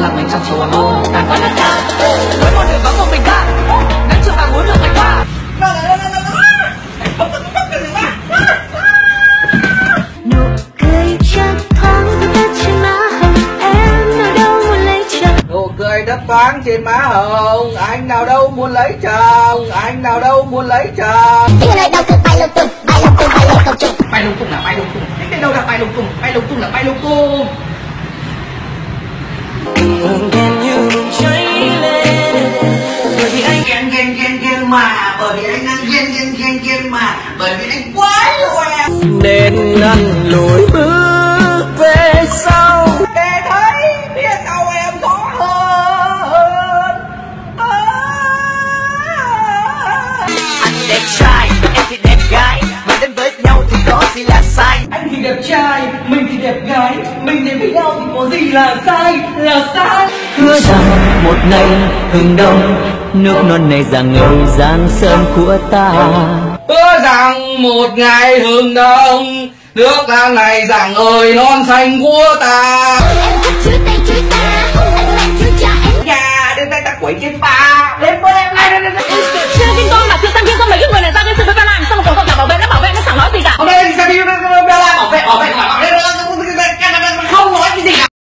lạc mình trong chiều hoàng hôn tàn quá đất ca với một đường vắng một mình ta nắng chưa vàng muốn được ngày qua nụ cười chớp thoáng từ trên má hồng em ở đâu muốn lấy chồng nụ cười thấp thoáng trên má hồng. Anh nào đâu muốn lấy chồng? Anh nào đâu muốn lấy chồng? Tiếng lời đầu từ bay lung tung bay lung tung bay lên chúng bay lung tung là bay lung tung. Đến đâu là bay lung tung. Bay lung tung là bay lung tung bởi vì anh ghen ghen ghen ghen mà bởi vì anh đang ghen ghen ghen ghen mà bởi vì anh quá yêu em. Nên anh lùi bước về sau. Để thấy phía sau em có hơn. Anh đẹp trai trai mình thì đẹp gái mình đến với nhau thì có gì là sai là sai. Hứa rằng một ngày hừng đông nước non này rằng ngời giang sơn của ta. Hứa rằng một ngày hừng đông nước non này rằng ơi non xanh của ta. Em thích chữ tay chữ ta anh làm chữ cho em gà đến tay ta quẩy trên pha đến với em này đến đến đến đến đến đến đến đến